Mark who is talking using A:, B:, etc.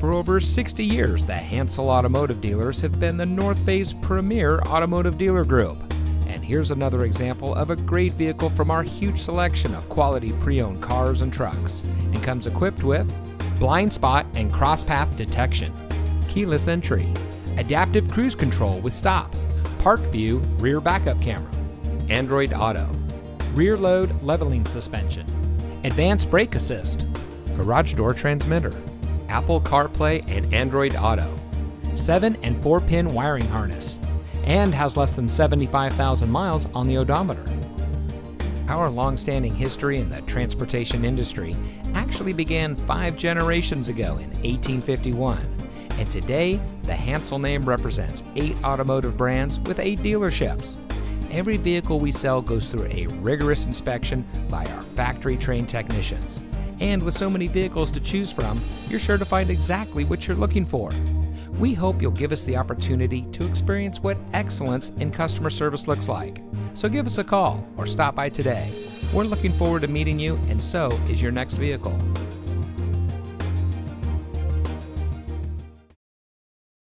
A: For over 60 years, the Hansel Automotive Dealers have been the North Bay's premier automotive dealer group. And here's another example of a great vehicle from our huge selection of quality pre owned cars and trucks. And comes equipped with blind spot and cross path detection, keyless entry, adaptive cruise control with stop, park view rear backup camera, Android Auto, rear load leveling suspension, advanced brake assist, garage door transmitter, Apple CarPlay and Android Auto, 7 and 4 pin wiring harness, and has less than 75,000 miles on the odometer. Our long standing history in the transportation industry actually began five generations ago in 1851, and today the Hansel name represents eight automotive brands with eight dealerships. Every vehicle we sell goes through a rigorous inspection by our factory trained technicians. And with so many vehicles to choose from, you're sure to find exactly what you're looking for. We hope you'll give us the opportunity to experience what excellence in customer service looks like. So give us a call or stop by today. We're looking forward to meeting you, and so is your next vehicle.